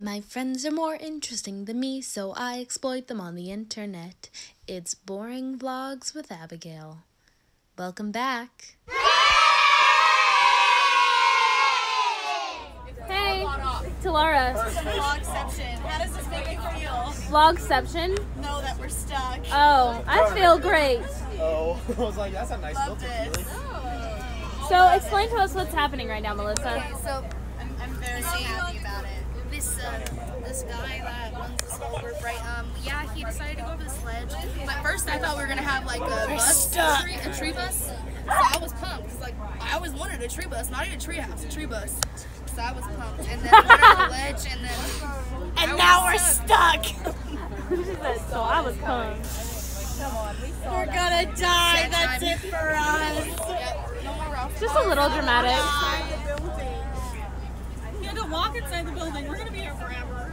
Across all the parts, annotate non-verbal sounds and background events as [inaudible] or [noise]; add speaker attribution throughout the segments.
Speaker 1: My friends are more interesting than me, so I exploit them on the internet. It's Boring Vlogs with Abigail. Welcome back.
Speaker 2: Hey, to Laura.
Speaker 3: Vlogception. How does this make you feel?
Speaker 2: Vlogception.
Speaker 3: Know that we're stuck.
Speaker 2: Oh, I feel great.
Speaker 4: Oh, [laughs] I was like, that's a nice
Speaker 3: Love
Speaker 4: filter.
Speaker 3: this.
Speaker 2: So explain to us what's happening right now, Melissa.
Speaker 5: Okay, So
Speaker 3: I'm, I'm very happy about it.
Speaker 5: This uh, this guy that runs this whole group, right? Um, yeah, he decided to go over the sledge. But first, I thought we were gonna have like a bus, a tree, a tree bus. So I was pumped. 'cause, like I always wanted a tree bus, not even a tree house, a tree bus. So I was pumped. And then we went on the [laughs] ledge, and then
Speaker 3: And now we're stuck.
Speaker 2: She [laughs] said, so I was pumped.
Speaker 3: Come on, We're gonna die. That's it for us.
Speaker 5: no more
Speaker 2: Just a little dramatic.
Speaker 3: You had to walk inside the building. We're gonna be here forever.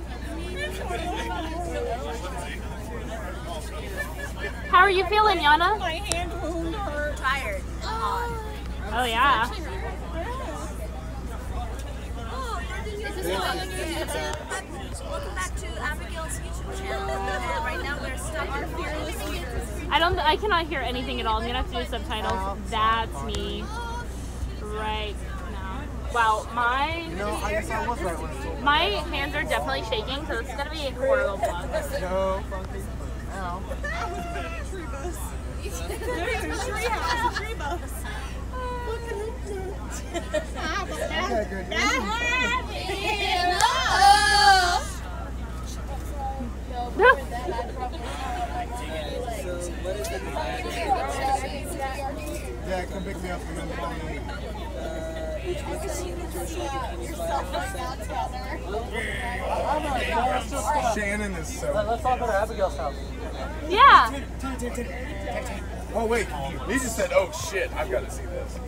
Speaker 2: How are you feeling, Yana?
Speaker 3: My hand wound hurt. Tired.
Speaker 2: Oh yeah.
Speaker 5: Welcome back to Abigail's YouTube channel. And right now we're stuck our fearless
Speaker 2: I don't. I cannot hear anything at all. I'm gonna have to do subtitles. That's me. Right now. Wow, my
Speaker 4: No, I guess I was right when
Speaker 2: my hands are definitely shaking, so this is gonna be a horrible vlog.
Speaker 4: No, fucking. Ow.
Speaker 3: Tree house. Tree bus.
Speaker 4: Okay, good. Yeah, come pick me up. And then- Shannon is so.
Speaker 6: Let's talk about Abigail's house.
Speaker 2: Yeah.
Speaker 4: Oh wait, he just said, "Oh shit, I've got to see this."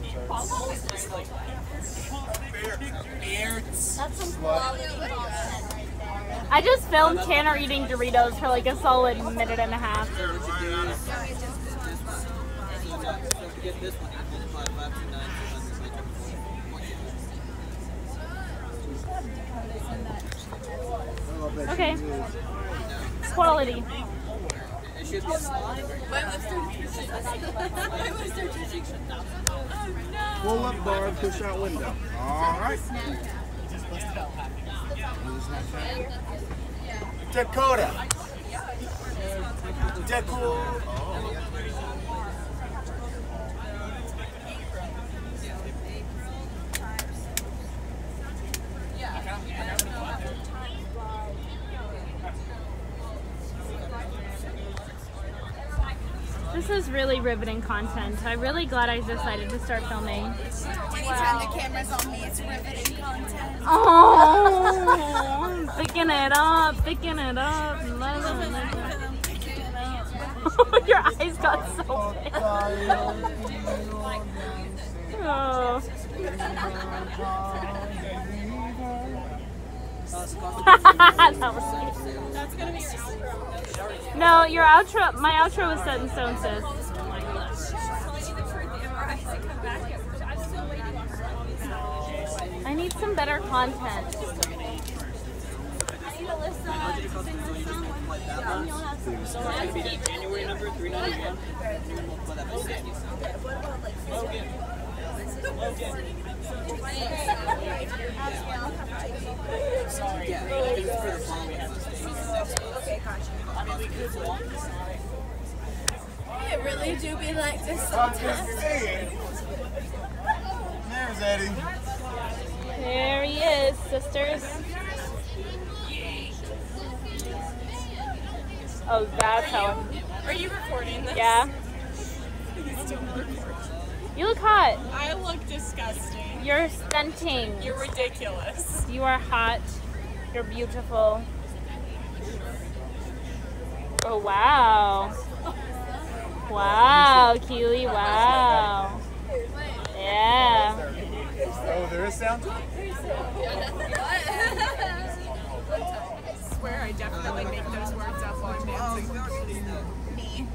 Speaker 2: I just filmed Tanner eating Doritos for like a solid minute and a half. Okay. Quality.
Speaker 4: Pull up bar, push out window. All right. Dakota. Dakota.
Speaker 2: This is really riveting content. I'm really glad I decided to start filming.
Speaker 3: Anytime the camera's on me, it's riveting content.
Speaker 2: Oh, [laughs] picking it up, picking it up. [laughs] Your eyes got so big. [laughs] Oh. That was sweet.
Speaker 3: That's gonna be your outro.
Speaker 2: No, your outro, my outro was set in stone, sis. I need some better content.
Speaker 6: January number 391.
Speaker 3: It really do be like this sometimes.
Speaker 4: There's Eddie.
Speaker 2: There he is, sisters. Oh, that's how.
Speaker 3: Are you recording this?
Speaker 2: Yeah. You look hot.
Speaker 3: I look disgusting.
Speaker 2: You're stunting.
Speaker 3: You're ridiculous.
Speaker 2: You are hot. You're beautiful. Oh, wow. Wow, Keely, wow. Yeah.
Speaker 4: Oh, there is sound. [laughs]
Speaker 3: I swear I definitely make those words up while I'm dancing. Oh,
Speaker 5: Me.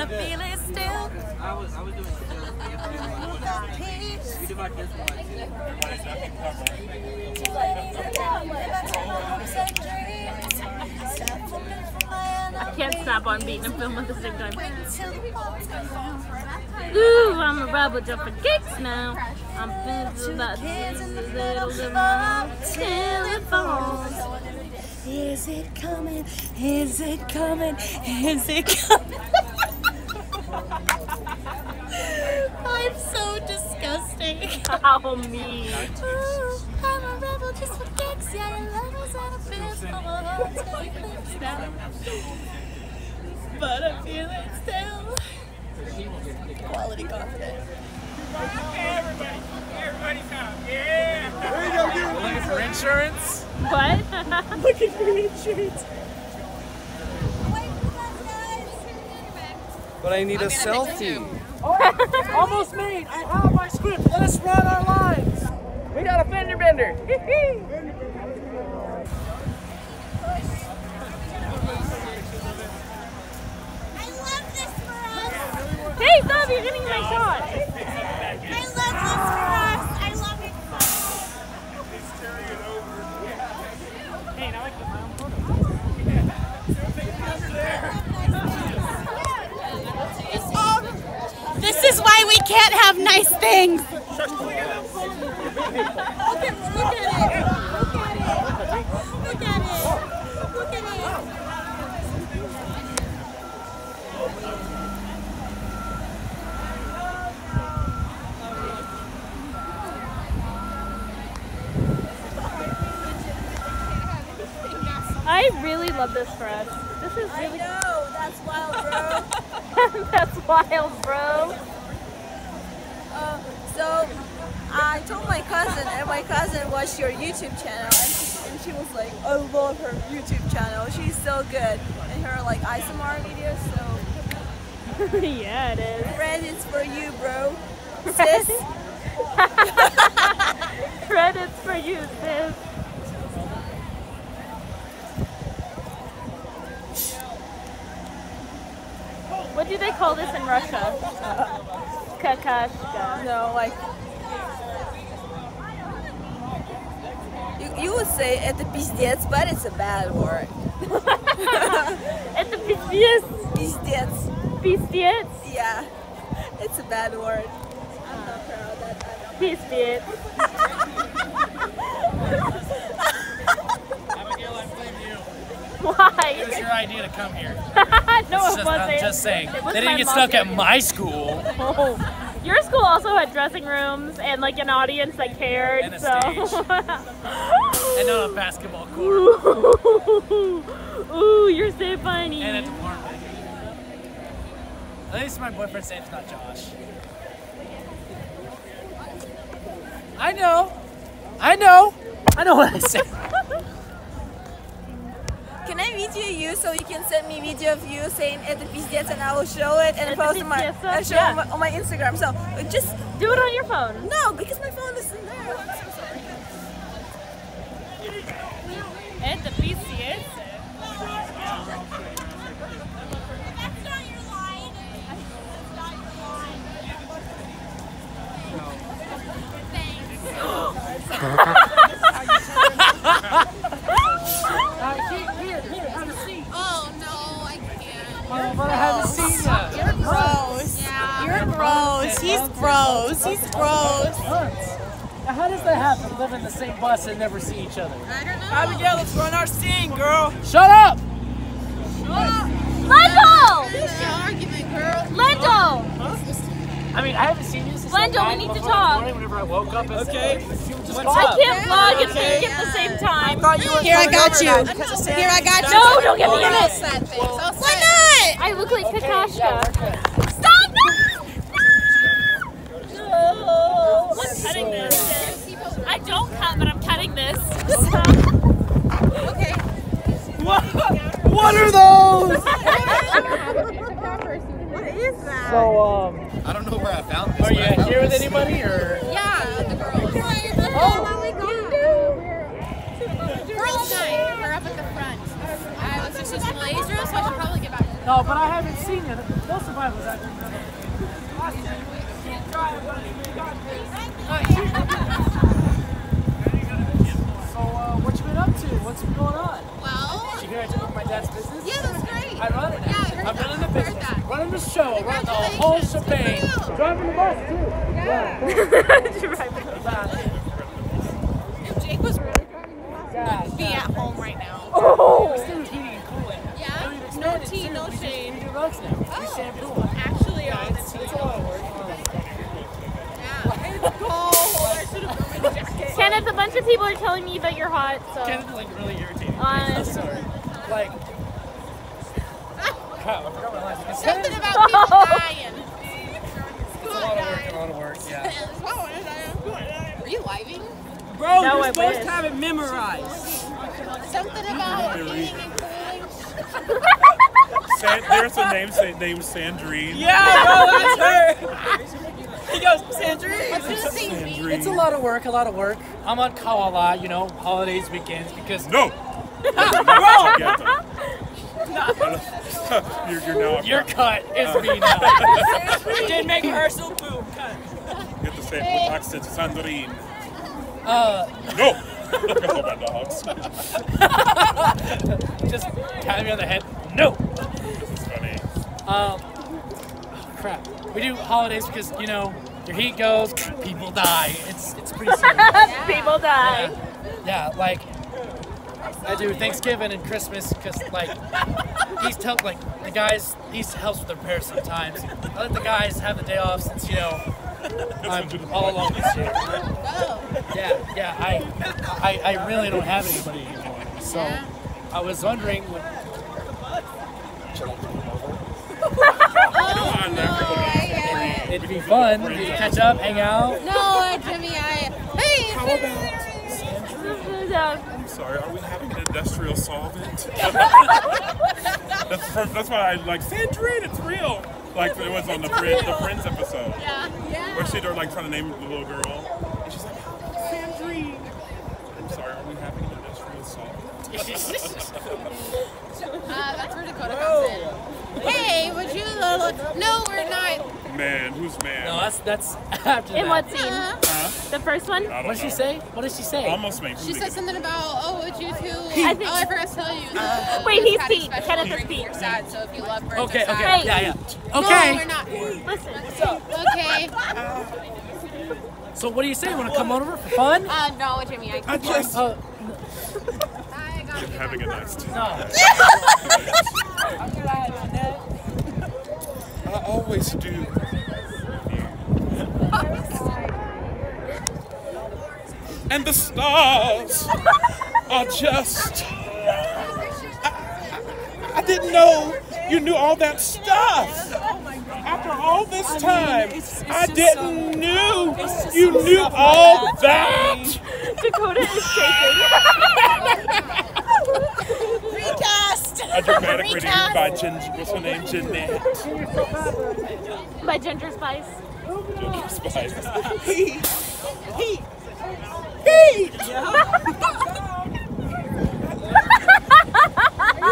Speaker 5: I feel it still.
Speaker 6: I was, I was doing.
Speaker 2: I can't stop on beating and film at the same time. Ooh, I'm a rebel jumping kicks now. I'm feeling about it falls.
Speaker 5: Is it coming? Is it coming? Is it coming? [laughs] disgusting.
Speaker 2: How mean.
Speaker 5: Ooh, I'm a rebel just for kicks. Yeah, your levels and a fist from a hotel clips now. But I feel it still. Quality confidence.
Speaker 4: Looking for insurance?
Speaker 2: What?
Speaker 5: Looking for insurance.
Speaker 7: But I need a selfie.
Speaker 8: Almost made. I have my script. Let us run our lines. We got a fender bender. [laughs]
Speaker 5: I love this for us.
Speaker 2: hey, stop! You're getting my shot.
Speaker 5: I love this for us. I love it.
Speaker 2: Hey, now I can my own photo.
Speaker 5: This is why we can't have nice things. Look at it. Look at it.
Speaker 2: I really love this for us. This is really.
Speaker 5: No, that's wild, bro. [laughs]
Speaker 2: That's wild, bro.
Speaker 6: Uh, so I told my cousin, and my cousin watched your YouTube channel, and she, and she was like, "I love her YouTube channel. She's so good." And her like ASMR videos, so [laughs]
Speaker 2: yeah, it is.
Speaker 6: credits for you, bro. [laughs] Sis. [laughs]
Speaker 2: Credits for you, sis. What do they call this in Russia? Kakashka.
Speaker 6: No, like you, you would say это пиздец, but it's a bad word.
Speaker 2: Это пиздец.
Speaker 6: Пиздец.
Speaker 2: Пиздец.
Speaker 6: Yeah, it's a bad word. I'm not proud of that. I'm
Speaker 2: Пиздец.
Speaker 4: Abigail, I blame you. It was
Speaker 2: Why?
Speaker 4: your idea to come here. [laughs]
Speaker 2: no,
Speaker 4: It's
Speaker 2: it
Speaker 4: just,
Speaker 2: wasn't.
Speaker 4: I'm just saying.
Speaker 2: It was
Speaker 4: They didn't
Speaker 2: my
Speaker 4: get
Speaker 2: mom's
Speaker 4: stuck at
Speaker 2: idea.
Speaker 4: my school.
Speaker 2: Oh. [laughs] Your school also had dressing rooms and like an audience that cared.
Speaker 4: And a
Speaker 2: so.
Speaker 4: stage. [laughs] And not a basketball court.
Speaker 2: Ooh, [laughs] ooh, you're so funny.
Speaker 4: And a department. At least my boyfriend's name's not Josh. I know. I know. I know what I said
Speaker 6: video you so you can send me video of you saying at the and I will show it and post on my, uh, show
Speaker 2: yeah.
Speaker 6: my, on my Instagram. So just
Speaker 2: do it on your phone.
Speaker 6: No, because my phone isn't there. I'm so sorry. [laughs] [laughs]
Speaker 5: gross. He's gross.
Speaker 8: Now, how does that happen? Live in the same bus and never see each other.
Speaker 3: I don't know.
Speaker 8: Abigail, let's run our scene, girl. Shut up.
Speaker 2: Lendo!
Speaker 3: This is an argument, girl.
Speaker 2: Lendo!
Speaker 8: I mean, I haven't seen you since
Speaker 2: Lendo, we need to
Speaker 8: o'clock in the
Speaker 2: talk.
Speaker 8: morning Whenever I woke up, and okay. Just
Speaker 2: I can't vlog and think at the same time.
Speaker 5: Here, I got you. Here, I got you.
Speaker 2: No, don't get me in it.
Speaker 3: Sad. I'll
Speaker 5: Why not?
Speaker 2: I look like Kakashka.
Speaker 5: Stop it!
Speaker 2: I'm cutting this. I don't cut, but I'm cutting this.
Speaker 3: Okay.
Speaker 8: What? What are those? [laughs]
Speaker 3: What is that?
Speaker 8: So, um,
Speaker 4: I don't know where I found this.
Speaker 8: are you here with anybody or?
Speaker 3: Yeah, the girls.
Speaker 5: Oh,
Speaker 3: Girls' night. We're up at the front. I was just using laser, so I should probably get back.
Speaker 8: No, but I haven't seen you. Most of mine was at. So, uh, what you been up to? What's going on?
Speaker 9: Well,
Speaker 8: Did you hear I took over my dad's business?
Speaker 9: yeah, that's great.
Speaker 8: I run it now.
Speaker 9: Yeah, I heard
Speaker 8: I'm
Speaker 9: that.
Speaker 8: running the business, running the show, running the whole shebang. Driving the bus too. Yeah.
Speaker 3: If [laughs] Jake was really be at home right now.
Speaker 8: Oh! We're still heating and cooling.
Speaker 3: Yeah? No tea,
Speaker 8: too.
Speaker 3: no
Speaker 8: We do-
Speaker 3: shade.
Speaker 8: We do rugs now. We shampoo.
Speaker 3: Actually on the
Speaker 8: It's,
Speaker 3: tea.
Speaker 8: it's a lot of work.
Speaker 3: Oh, I should have brought my jacket.
Speaker 2: Kenneth, a bunch of people are telling me that you're hot, so.
Speaker 8: Kenneth like really irritating. me. I'm sorry. Like. [laughs] Crap, I forgot my last name.
Speaker 3: Something about people [laughs] dying.
Speaker 8: It's a lot of work, a lot of work, yeah. [laughs]
Speaker 3: Are you living?
Speaker 8: Bro,
Speaker 2: No,
Speaker 8: you're
Speaker 2: I
Speaker 8: supposed
Speaker 2: wish.
Speaker 8: to have it memorized.
Speaker 3: Something about eating and cooling.
Speaker 7: San- there's a name sa- named Sandrine.
Speaker 8: Yeah, bro, that's her. He goes, Sandrine.
Speaker 3: Let's do the same.
Speaker 8: It's a lot of work, a lot of work. I'm on call a lot, you know, holidays, weekends, because
Speaker 7: No.
Speaker 8: bro, [laughs]
Speaker 7: Together. you're, you're now.
Speaker 8: your cut is me now. [laughs] Didn't make rehearsal, boom, cut.
Speaker 7: Get the same with accent, Sandrine.
Speaker 8: Uh,
Speaker 7: No. Because of my dogs.
Speaker 8: just pat me on the head. No.
Speaker 7: This is funny.
Speaker 8: Um, oh, crap. We do holidays because you know your heat goes, [laughs] people die. It's it's pretty [laughs] serious.
Speaker 2: People die.
Speaker 8: Yeah, like I do Thanksgiving and Christmas because like he's tell like the guys these helps with their prayers sometimes. I let the guys have the day off since you know I'm all alone this year. Yeah, yeah. I I, I really don't have anybody anymore. So I was wondering. Would, should I come over?
Speaker 7: Come on, everybody.
Speaker 8: It'd be fun. We could catch up, hang out.
Speaker 3: No, Jimmy, I. Hey,
Speaker 7: How about I'm sorry. Are we having an industrial solvent? [laughs] that's, from, that's why I like Sandrine. It's real. Like it was on the Friends, the Friends episode.
Speaker 3: Yeah. Yeah.
Speaker 7: Where she they're like trying to name the little girl, and she's like, Sandrine?" I'm sorry. Are we having an industrial solvent? [laughs]
Speaker 3: Uh, that's where Dakota comes in. Hey, would you look? No, we're not.
Speaker 7: Man, who's man?
Speaker 8: No, that's that's [laughs] after
Speaker 2: in
Speaker 8: that.
Speaker 2: what scene?
Speaker 7: Huh?
Speaker 2: The first one?
Speaker 7: I don't
Speaker 8: What did she
Speaker 7: know.
Speaker 8: say? What did she say?
Speaker 7: Almost made
Speaker 3: She said something about, oh, would you two?
Speaker 2: I think-
Speaker 3: oh, I forgot to tell you. Uh,
Speaker 2: Wait, he's
Speaker 3: had
Speaker 2: Pete. Kenneth is
Speaker 3: drink
Speaker 2: Pete.
Speaker 3: You're sad, so if you love birds,
Speaker 8: Okay, okay,
Speaker 3: sad.
Speaker 8: yeah, yeah.
Speaker 3: No, we're not.
Speaker 2: Listen.
Speaker 3: Okay.
Speaker 8: So what do you say? You Want to come over for fun?
Speaker 3: Uh, no, Jimmy, I.
Speaker 7: I just
Speaker 8: Uh,
Speaker 3: I got
Speaker 7: I'm having a nice time.
Speaker 8: no. [laughs] [laughs]
Speaker 7: I always do. And the stars are just. I, I didn't know you knew all that stuff. After all this time, I didn't knew you knew all that.
Speaker 2: Dakota is shaking. [laughs]
Speaker 3: Recast.
Speaker 7: A dramatic reading by Ginger. What's her name? Ginette.
Speaker 2: By Ginger Spice.
Speaker 7: Ginger Spice.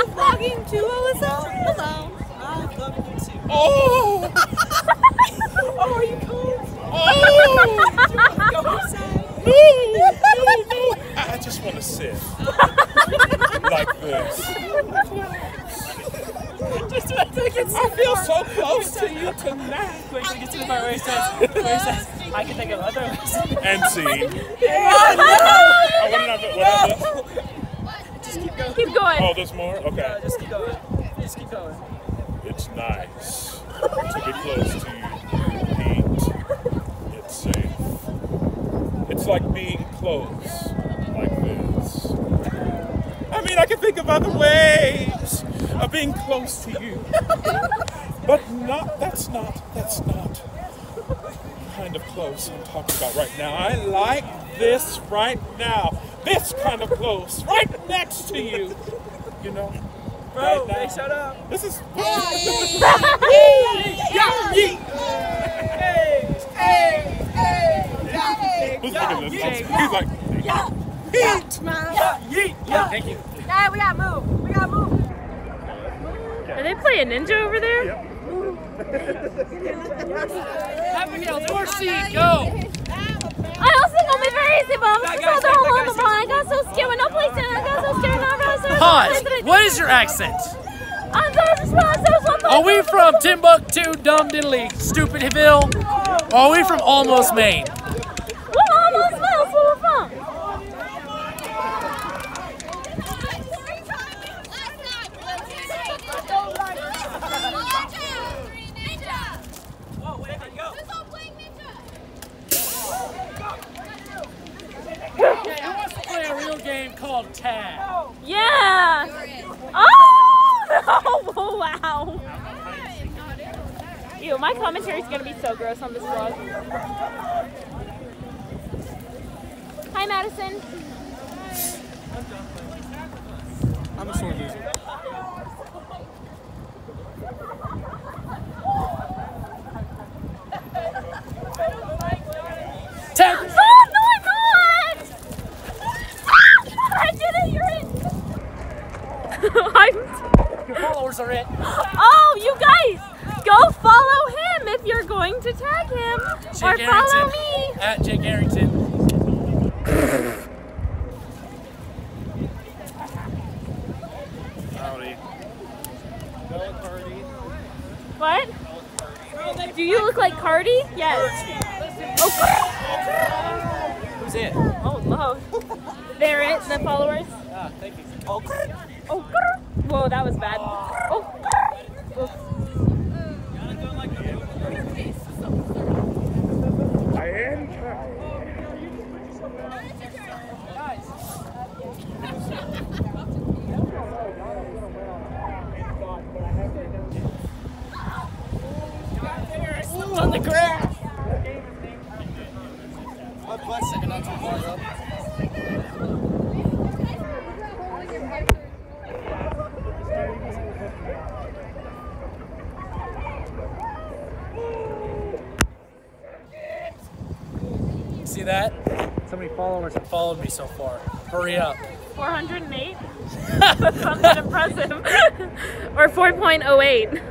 Speaker 6: Vlogging too, Alyssa? Hello. I'm vlogging you too.
Speaker 7: Oh!
Speaker 6: Oh, are you cold?
Speaker 7: Oh!
Speaker 6: Go outside.
Speaker 7: No! No, no! I I just want to sit. like this.
Speaker 8: Just I think it's
Speaker 7: I feel so close to you tonight.
Speaker 8: Wait, you can see the part where he says, where he says, I can think of other ways.
Speaker 7: And scene.
Speaker 8: Oh,
Speaker 7: what did I what did I miss?
Speaker 8: Just keep going.
Speaker 2: Keep going.
Speaker 7: Oh, there's more? Okay.
Speaker 8: Just keep going. Just keep going.
Speaker 7: It's nice to be close to you, Pete. It's safe. It's like being close, like this. I mean, I can think of other ways of being close to you. But not, that's not, that's not kind of close I'm talking about right now. I like this right now. This kind of close, right next to you. You know?
Speaker 8: Bro,
Speaker 7: right now.
Speaker 8: shut up.
Speaker 7: This is. Who's looking at this? He's like,
Speaker 8: Yeet. man. Yeet. Yeah, thank you.
Speaker 6: Yeah, we gotta move. We gotta move.
Speaker 2: Are they playing ninja over there?
Speaker 8: Happy Abigail, to our seat, go!
Speaker 2: I don't think it'll be very easy, but I'm just so down on the ball. I got so scared when no place in. I got so scared now. I got so
Speaker 8: Pause. What is your accent?
Speaker 2: I'm so just so so
Speaker 8: Are we from Timbuktu, Dumb Diddly, Stupidville? Or are we from almost Maine?
Speaker 2: We're almost miles where we're from.
Speaker 8: Okay, who wants to play a real game called tag?
Speaker 2: Yeah. Oh no! wow. Ew, my commentary is gonna be so gross on this vlog. Hi, Madison.
Speaker 4: I'm a loser.
Speaker 8: Tag!
Speaker 2: Oh no, I'm not! Ah, I did it. You're in. [laughs] I'm.
Speaker 8: Your followers are it.
Speaker 2: Oh, you guys, go follow him if you're going to tag him, or
Speaker 8: Jake
Speaker 2: follow me.
Speaker 8: At Jake Arrington.
Speaker 4: Howdy.
Speaker 2: What? Do you look like Cardi? Yes. Oh,
Speaker 8: Who's it?
Speaker 2: oh Lord. They're it, the followers.
Speaker 8: Ah, thank you.
Speaker 2: Oh, whoa, that was bad. Oh,
Speaker 4: I am.
Speaker 8: on the grass. My butt's sticking out too far up. See that? So many followers have followed me so far. Hurry up.
Speaker 2: 408. [laughs] That's something impressive. [laughs] or 4.08.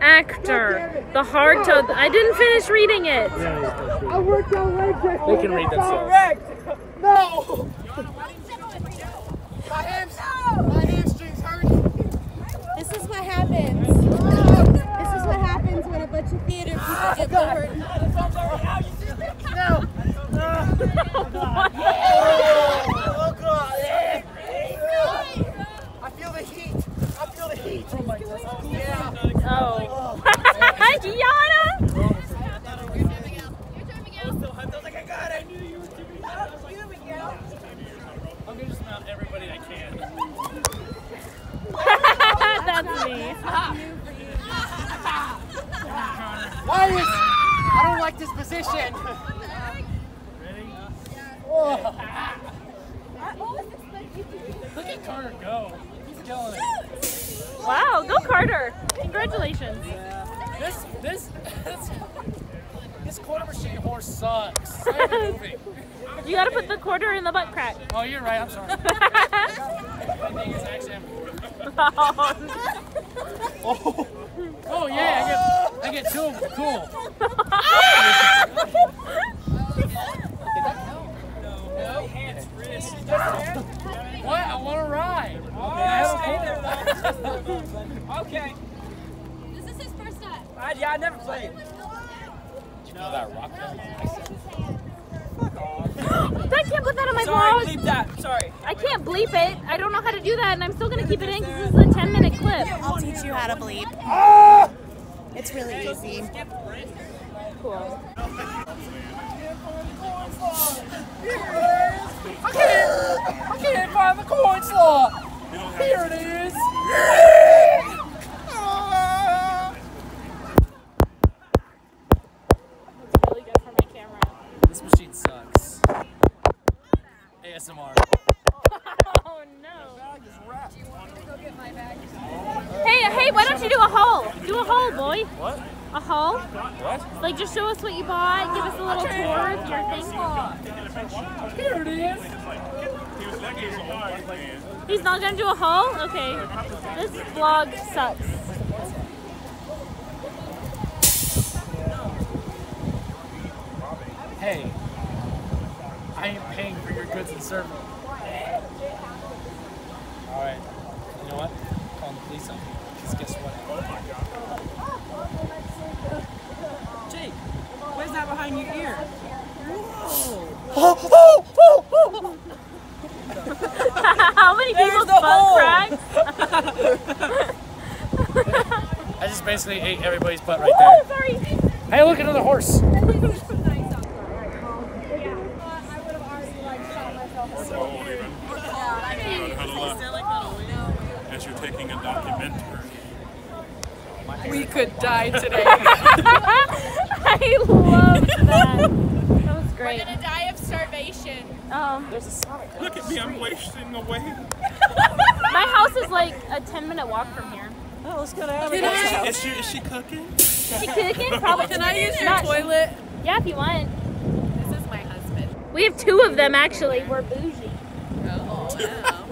Speaker 2: Actor. The hard to. I didn't finish reading it.
Speaker 8: They can read themselves. No.
Speaker 3: This is what happens. This is what happens when a bunch of theater people get hurt.
Speaker 8: I feel the heat. I feel the heat. Oh my god. Yeah.
Speaker 2: Oh.
Speaker 8: Why is I don't like this position. Ready? Look at Carter go. He's killing it.
Speaker 2: Wow, go Carter. Congratulations.
Speaker 8: This this this, this quarter machine horse sucks. Why are they moving?
Speaker 2: You gotta put the quarter in the butt crack.
Speaker 8: Oh, you're right. I'm sorry. I think it's actually. [laughs] Oh, oh yeah, I get I get two of them. Cool. [laughs] What? I want to ride. Okay.
Speaker 5: This is his first time.
Speaker 8: I, yeah, I never played. Do you know that rock? [laughs]
Speaker 2: I can't put that on my
Speaker 8: Sorry,
Speaker 2: vlog.
Speaker 8: bleep that. Sorry.
Speaker 2: I can't bleep it. I don't know how to do that, and I'm still gonna keep it in because this is a 10 minute clip.
Speaker 3: I'll teach you how to bleep. Ah! It's really easy.
Speaker 2: Cool.
Speaker 8: I can't, I can't find the coin slot. Here it is.
Speaker 2: It's really good for my camera.
Speaker 8: This machine sucks. ASMR.
Speaker 2: Oh no. Hey, hey, why don't you do a haul? Do a haul, boy.
Speaker 8: What?
Speaker 2: A haul?
Speaker 8: What?
Speaker 2: Like, just show us what you bought, give us a little tour of your thing.
Speaker 8: Here it is.
Speaker 2: He's not gonna do a haul? Okay. This vlog sucks.
Speaker 8: Hey, I ain't paying for your goods and service. All right, you know what? Call the police on me. Because guess what?
Speaker 10: Jake, what is that behind your ear? [laughs]
Speaker 2: How many
Speaker 10: There's
Speaker 2: people's
Speaker 10: the
Speaker 2: butt
Speaker 10: hole.
Speaker 2: cracks? [laughs]
Speaker 8: I just basically ate everybody's butt right oh, there.
Speaker 2: Sorry.
Speaker 8: Hey, look, at another horse.
Speaker 7: As you're taking a documentary.
Speaker 10: We could die today. [laughs]
Speaker 2: I loved that. That was great.
Speaker 3: I'm gonna die of starvation.
Speaker 2: Um, There's a Sonic.
Speaker 7: Look at me, I'm wasting away.
Speaker 2: my house is like a 10 minute walk from here.
Speaker 10: oh, let's go to
Speaker 3: Can I,
Speaker 7: Is she, is she cooking?
Speaker 2: She cooking? [laughs] Probably.
Speaker 3: can I use your
Speaker 2: Not-
Speaker 3: toilet?
Speaker 2: Yeah, if you want.
Speaker 3: This is my husband.
Speaker 2: We have two of them actually. We're bougie.
Speaker 3: Oh, wow.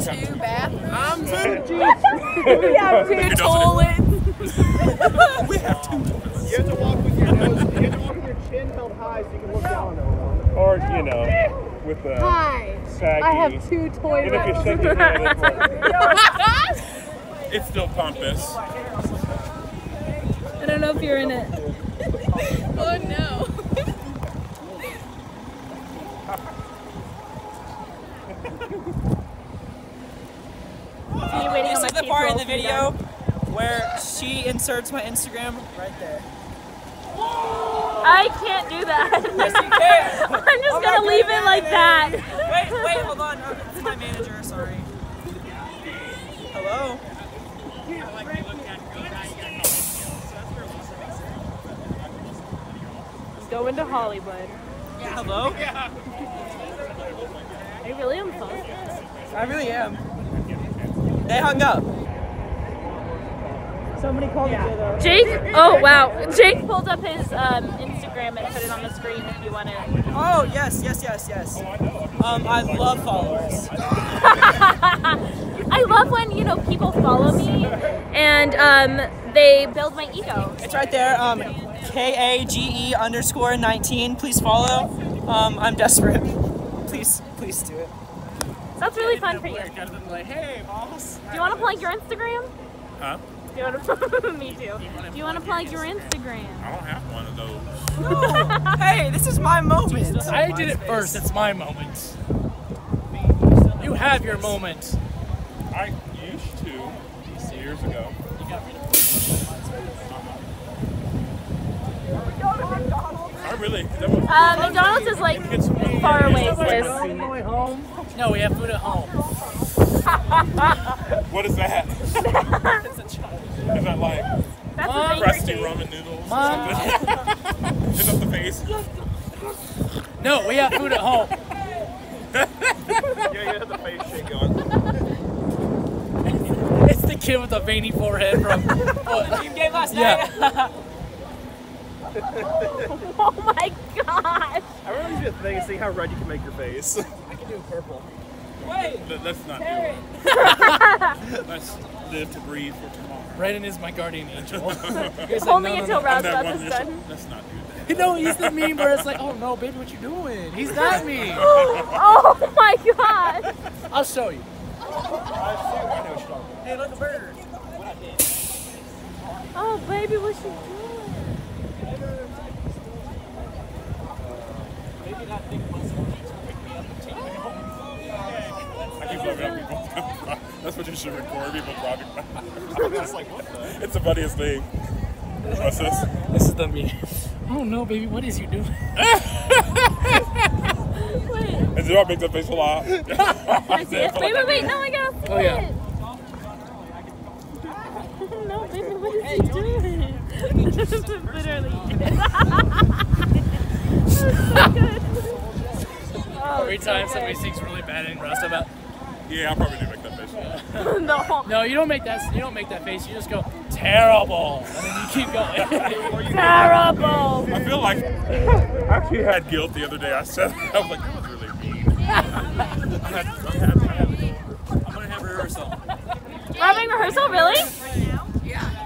Speaker 3: Two bathrooms. I'm [laughs] [laughs]
Speaker 10: We have two toilets.
Speaker 7: we have two.
Speaker 4: You have to walk with your nose. You have to walk with your chin held high so you can look down.
Speaker 7: Or, you know, with the
Speaker 3: Hi.
Speaker 7: saggy.
Speaker 3: I have two
Speaker 7: And if you shake your hand, it's, like- [laughs] it's still pompous.
Speaker 2: I don't know if you're in it. [laughs]
Speaker 3: oh no.
Speaker 2: Are you waiting
Speaker 10: This is the part in the video where she inserts my Instagram right there.
Speaker 2: I can't do that.
Speaker 10: Yes, you can. [laughs]
Speaker 2: I'm just
Speaker 10: I'm
Speaker 2: gonna leave it like that.
Speaker 10: Wait, wait, hold on. Oh, This is my manager, sorry. Hello?
Speaker 2: Going to Hollywood.
Speaker 10: Hello?
Speaker 2: Are you really am the?
Speaker 10: I really am. They hung up. Somebody called me though.
Speaker 2: Jake? Oh wow. Jake pulled up his um, Instagram and put it on the screen if you want to.
Speaker 10: Oh, yes, yes, yes, yes. Um, I love followers. [laughs]
Speaker 2: I love when you know people follow me and um, they build my ego.
Speaker 10: It's right there. Um, K A G E underscore 19. Please follow. Um, I'm desperate. Please, please do it.
Speaker 2: That's really fun for you.
Speaker 10: Like, hey, boss.
Speaker 2: Do you want to plug your Instagram?
Speaker 7: Huh?
Speaker 2: Do you want to? [laughs] me too. Do you want to plug your Instagram?
Speaker 7: I don't have one of those. [laughs]
Speaker 10: Hey, this is my moment.
Speaker 8: I did it first. It's my moment. You have your moment.
Speaker 7: I used to years ago. I really.
Speaker 2: Uh, McDonald's is like far away, sis.
Speaker 8: No, we have food at home. [laughs]
Speaker 7: what is that? Is that like
Speaker 2: That's a
Speaker 7: crusty
Speaker 2: bakery.
Speaker 7: ramen noodles?
Speaker 8: Mom.
Speaker 7: Is that the face?
Speaker 8: No, we have food at home.
Speaker 7: yeah, you have the face shake going.
Speaker 8: It's the kid with the veiny forehead from.
Speaker 10: Team game last
Speaker 8: Yeah.
Speaker 10: night. [laughs]
Speaker 2: Oh my gosh.
Speaker 4: I really need to thing and see how red you can make your face.
Speaker 8: I can do purple.
Speaker 10: Wait.
Speaker 7: Let, let's not do it. let's [laughs] live to breathe for tomorrow.
Speaker 8: Brandon is my guardian angel. He's like,
Speaker 2: Only
Speaker 8: no, no,
Speaker 2: until
Speaker 8: no.
Speaker 2: Rouse
Speaker 7: that
Speaker 2: Rouse
Speaker 7: one
Speaker 2: is done.
Speaker 7: Let's not do that.
Speaker 8: You know, he's the meme where it's like, oh no, baby, what you doing? He's not [laughs] me.
Speaker 2: Oh my god.
Speaker 8: I'll show you.
Speaker 10: Hey, look, a bird.
Speaker 2: Oh baby, what you doing?
Speaker 7: I keep looking at people. That's what you should record people talking about. it's like, what the? It's the funniest thing. What's this?
Speaker 8: This is the meme. [laughs] Oh [laughs] no, baby, what is you doing?
Speaker 2: Wait,
Speaker 7: And do I make that face a lot?
Speaker 2: I see it? Wait, wait, wait. No, I gotta see
Speaker 8: Oh, yeah.
Speaker 2: it. no, baby, what is [laughs] you doing? This is Literally. so good.
Speaker 8: Every time somebody sings really bad in Roustabout.
Speaker 7: Yeah, I probably do make that face. [laughs]
Speaker 2: no.
Speaker 8: No, you don't make that. You don't make that face. You just go terrible, and then you keep going. [laughs]
Speaker 2: Terrible.
Speaker 7: I feel like I actually had guilt the other day. I said [laughs] I was like, that was really mean. I
Speaker 11: I'm gonna have rehearsal.
Speaker 2: We're having rehearsal, really?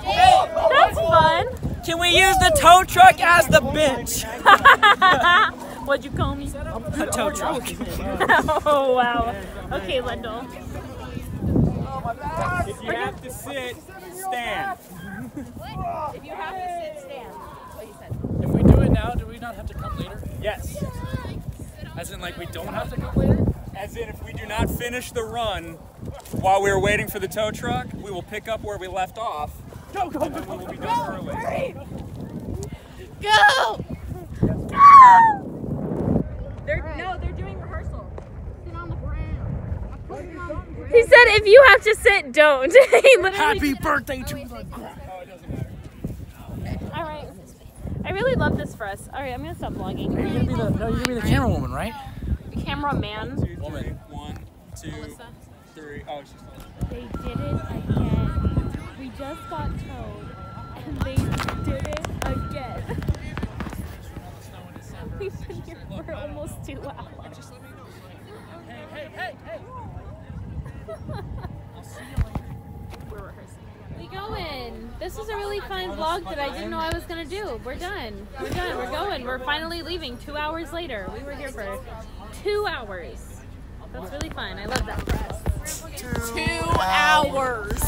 Speaker 2: That's fun.
Speaker 10: Can we use the tow truck as the bench?
Speaker 2: What'd you call me?
Speaker 10: A tow truck.
Speaker 2: oh wow. Okay, Lendl.
Speaker 11: If you have to sit, stand.
Speaker 3: If you have to sit, stand. What he said.
Speaker 8: If we do it now, do we not have to come later?
Speaker 11: Yes.
Speaker 8: As in, like, we don't have to come later?
Speaker 11: As in, if we do not finish the run while we're waiting for the tow truck, we will pick up where we left off. Go, go, go, we will be done early.
Speaker 3: Go!
Speaker 2: They're,
Speaker 3: No, they're doing rehearsal. Sit on the ground. I'm putting it on the ground.
Speaker 2: He said, if you have to sit, don't. [laughs] he
Speaker 8: Happy birthday to oh, the
Speaker 2: All right. I really love this for us. All right, I'm gonna stop vlogging.
Speaker 8: You're gonna be the no, you're gonna be the camera woman, right?
Speaker 2: Cameraman.
Speaker 11: Woman. One, two, three. Oh, she's
Speaker 2: They did it again. We just got towed, and they did it again. [laughs] We've been here for almost two hours.
Speaker 8: Hey, hey, hey, hey!
Speaker 2: We're going. This was a really fun vlog that I didn't know I was gonna do. We're done. We're done. We're going. We're finally leaving. Two hours later. We were here for two hours. That's really fun. I love that for us.
Speaker 3: Two hours.